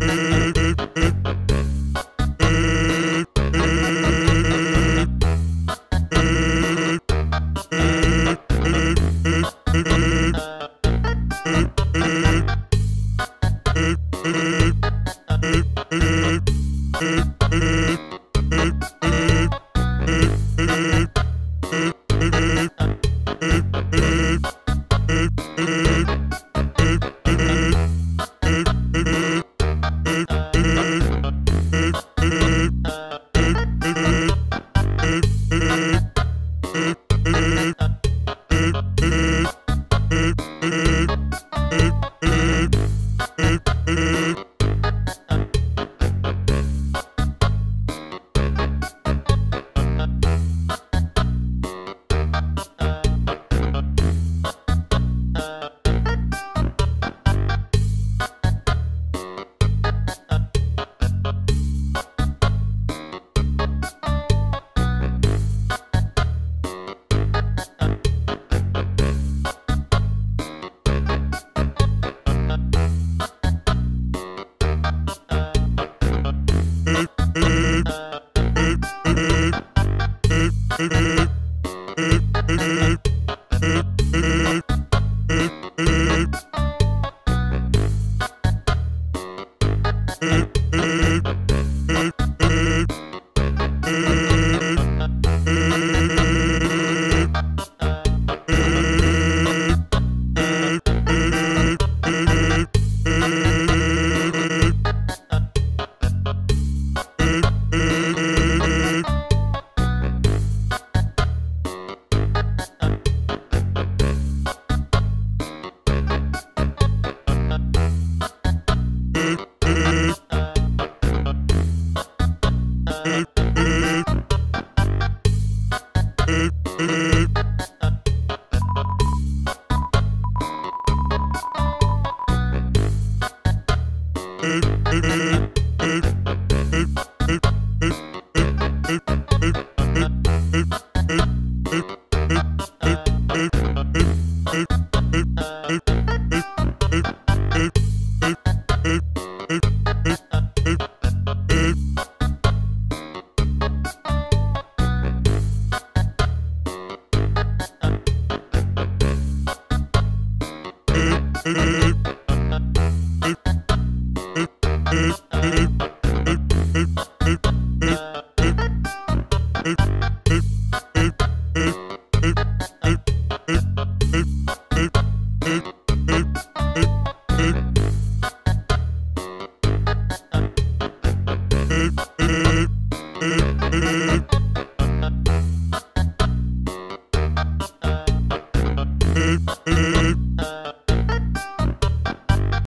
Boop, boop, boop. Thank you. Boop. Mm-hmm.